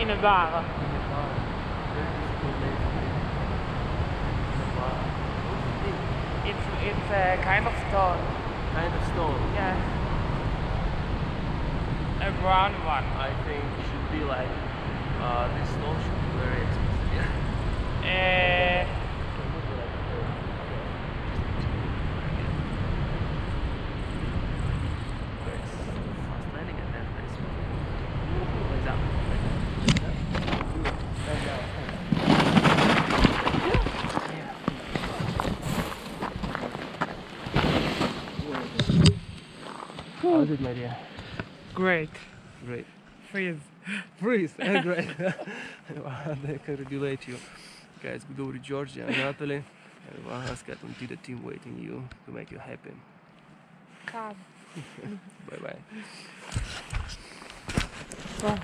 Minibara. It's it's a kind of stone. Kind of stone. Yeah. A brown one. I think it should be like uh, this stone How is it, my dear? great. Great. Freeze. Freeze! Eh, great. I congratulate you. Guys, we go to Georgia and Natalie. And Vaha's got until the team waiting you to make you happy. Come. Bye bye. Bye.